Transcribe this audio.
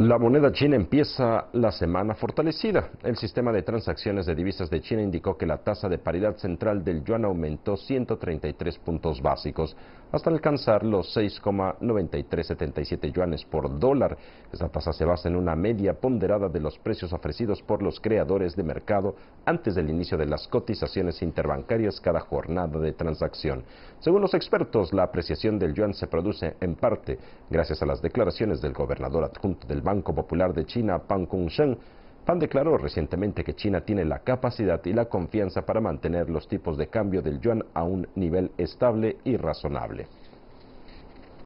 La moneda china empieza la semana fortalecida. El sistema de transacciones de divisas de China indicó que la tasa de paridad central del yuan aumentó 133 puntos básicos hasta alcanzar los 6,9377 yuanes por dólar. Esta tasa se basa en una media ponderada de los precios ofrecidos por los creadores de mercado antes del inicio de las cotizaciones interbancarias cada jornada de transacción. Según los expertos, la apreciación del yuan se produce en parte gracias a las declaraciones del gobernador adjunto del Banco Popular de China, Pan Kung-sheng, Pan declaró recientemente que China tiene la capacidad y la confianza para mantener los tipos de cambio del yuan a un nivel estable y razonable.